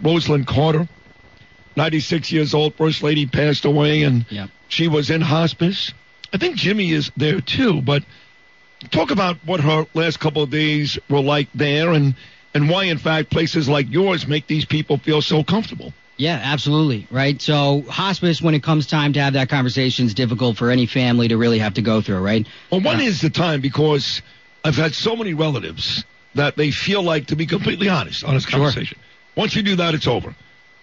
Rosalynn Carter, 96 years old, first lady passed away, and Yeah. she was in hospice. I think Jimmy is there too, but talk about what her last couple of days were like there and, and why, in fact, places like yours make these people feel so comfortable. Yeah, absolutely. Right. So hospice, when it comes time to have that conversation, is difficult for any family to really have to go through. Right. Well, when Uh, is the time? Because I've had so many relatives that they feel like, to be completely honest, honest Sure. conversation. Once you do that, it's over.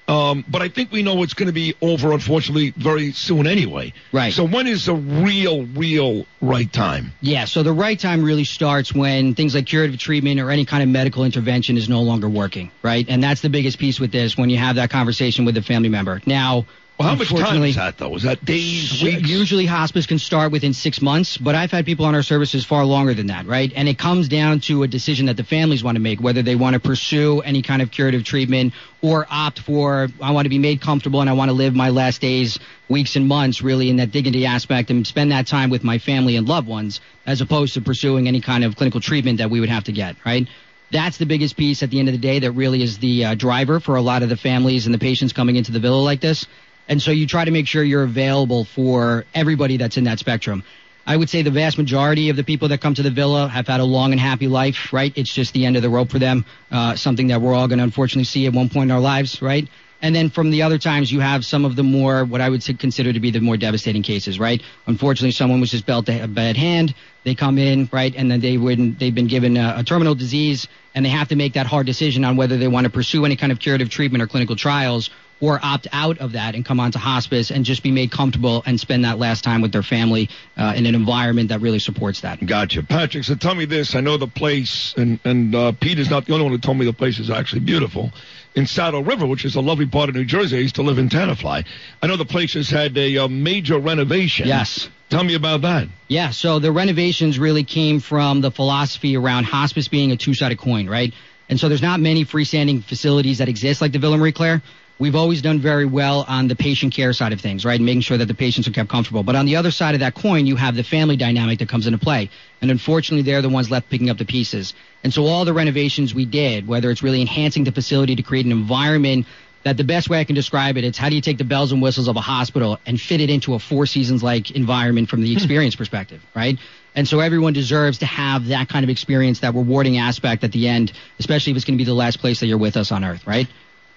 Um, but I think we know it's going to be over, unfortunately, very soon anyway. Right. So when is the real, real right time? Yeah, so the right time really starts when things like curative treatment or any kind of medical intervention is no longer working, right? And that's the biggest piece with this when you have that conversation with the family member. Now, Well, how much time is that, though? Is that days, weeks? Usually hospice can start within six months, but I've had people on our services far longer than that, right? And it comes down to a decision that the families want to make, whether they want to pursue any kind of curative treatment or opt for, I want to be made comfortable and I want to live my last days, weeks and months really in that dignity aspect and spend that time with my family and loved ones as opposed to pursuing any kind of clinical treatment that we would have to get, right? That's the biggest piece at the end of the day that really is the uh, driver for a lot of the families and the patients coming into the villa like this. And so you try to make sure you're available for everybody that's in that spectrum. I would say the vast majority of the people that come to the villa have had a long and happy life, right? It's just the end of the rope for them, uh, something that we're all going to unfortunately see at one point in our lives, right? And then from the other times, you have some of the more, what I would consider to be the more devastating cases, right? Unfortunately, someone was just dealt a bad hand. They come in, right, and then they would they've been given a, a terminal disease, and they have to make that hard decision on whether they want to pursue any kind of curative treatment or clinical trials, or opt out of that and come onto hospice and just be made comfortable and spend that last time with their family uh, in an environment that really supports that. Gotcha. Patrick, so tell me this. I know the place, and, and uh, Pete is not the only one who told me the place is actually beautiful. In Saddle River, which is a lovely part of New Jersey, I used to live in Tenafly. I know the place has had a uh, major renovation. Yes. Tell me about that. Yeah, so the renovations really came from the philosophy around hospice being a two-sided coin, right? And so there's not many freestanding facilities that exist like the Villa Marie Claire. We've always done very well on the patient care side of things, right? Making sure that the patients are kept comfortable. But on the other side of that coin, you have the family dynamic that comes into play. And unfortunately, they're the ones left picking up the pieces. And so all the renovations we did, whether it's really enhancing the facility to create an environment that the best way I can describe it, it's how do you take the bells and whistles of a hospital and fit it into a Four Seasons like environment from the hmm. experience perspective, right? And so everyone deserves to have that kind of experience, that rewarding aspect at the end, especially if it's going to be the last place that you're with us on earth, right?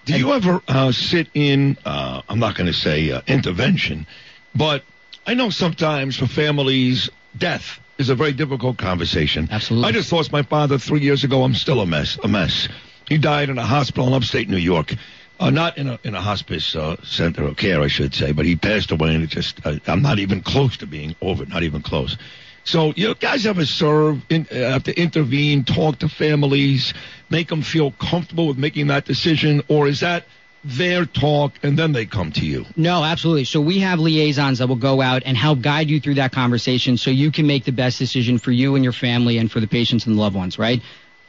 Do you ever uh, sit in, uh, I'm not going to say uh, intervention, but I know sometimes for families, death is a very difficult conversation. Absolutely. I just lost my father three years ago. I'm still a mess. A mess. He died in a hospital in upstate New York. Uh, not in a in a hospice uh, center of care, I should say, but he passed away, and it just uh, I'm not even close to being over. Not even close. So you know, guys ever serve, in, uh, have to intervene, talk to families, make them feel comfortable with making that decision, or is that their talk and then they come to you? No, absolutely. So we have liaisons that will go out and help guide you through that conversation so you can make the best decision for you and your family and for the patients and the loved ones, right?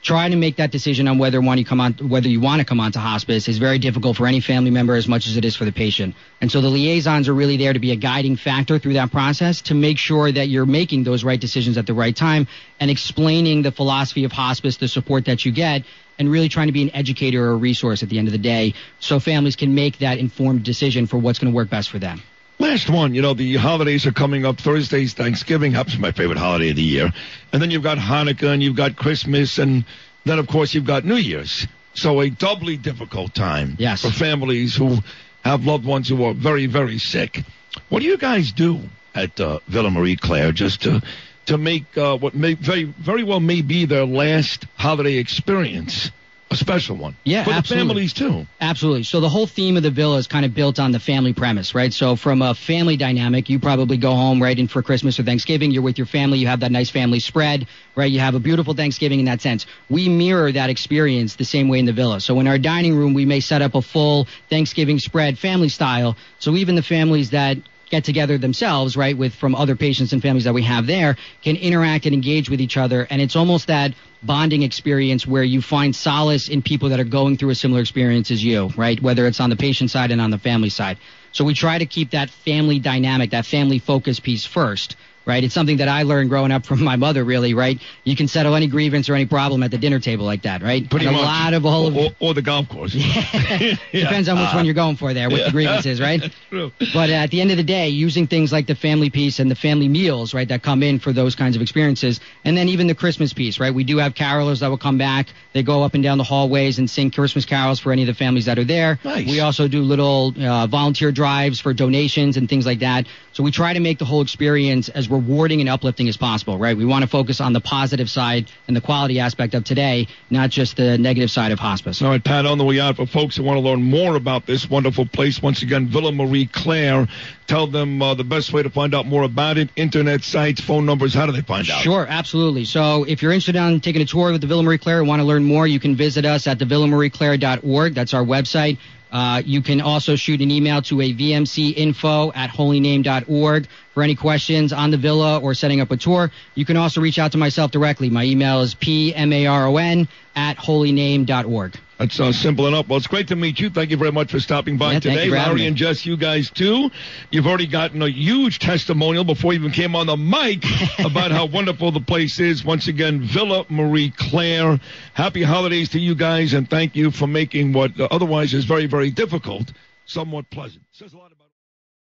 Trying to make that decision on whether one you come on whether you want to come onto hospice is very difficult for any family member as much as it is for the patient. And so the liaisons are really there to be a guiding factor through that process to make sure that you're making those right decisions at the right time and explaining the philosophy of hospice, the support that you get, and really trying to be an educator or a resource at the end of the day so families can make that informed decision for what's going to work best for them. Last one, you know, the holidays are coming up. Thursday's Thanksgiving, happens my favorite holiday of the year. And then you've got Hanukkah and you've got Christmas and then of course you've got New Year's. So a doubly difficult time Yes. for families who have loved ones who are very, very sick. What do you guys do at uh, Villa Marie Claire just to to make uh, what may very very well may be their last holiday experience a special one? Yeah, for the families too. Absolutely. So the whole theme of the villa is kind of built on the family premise, right? So from a family dynamic, you probably go home right in for Christmas or Thanksgiving. You're with your family. You have that nice family spread, right? You have a beautiful Thanksgiving in that sense. We mirror that experience the same way in the villa. So in our dining room, we may set up a full Thanksgiving spread, family style. So even the families that get together themselves, right, with from other patients and families that we have there, can interact and engage with each other. And it's almost that bonding experience where you find solace in people that are going through a similar experience as you, right? Whether it's on the patient side and on the family side. So we try to keep that family dynamic, that family focus piece first. Right? It's something that I learned growing up from my mother, really, right? You can settle any grievance or any problem at the dinner table like that, right? Pretty and much. a lot of all of or, or, the golf course. Depends on which one you're going for there, what the grievance is, right? True. But at the end of the day, using things like the family piece and the family meals, right, that come in for those kinds of experiences, and then even the Christmas piece, right? We do have carolers that will come back. They go up and down the hallways and sing Christmas carols for any of the families that are there. Nice. We also do little uh, volunteer drives for donations and things like that. So we try to make the whole experience as rewarding and uplifting as possible, right? We want to focus on the positive side and the quality aspect of today, not just the negative side of hospice. All right, Pat, on the way out, for folks who want to learn more about this wonderful place, once again, Villa Marie Claire, tell them uh, the best way to find out more about it, internet sites, phone numbers, how do they find out? Sure, absolutely. So if you're interested in taking a tour with the Villa Marie Claire and want to learn more, you can visit us at thevillamarieclaire.org. That's our website. Uh, you can also shoot an email to a at holyname.org for any questions on the villa or setting up a tour. You can also reach out to myself directly. My email is pmaron at holyname.org. That's uh, simple enough. Well, it's great to meet you. Thank you very much for stopping by Yeah, today. you for having Larry and Jess, you guys too. You've already gotten a huge testimonial before you even came on the mic about how wonderful the place is. Once again, Villa Marie Claire. Happy holidays to you guys, and thank you for making what otherwise is very, very difficult somewhat pleasant. Says a lot.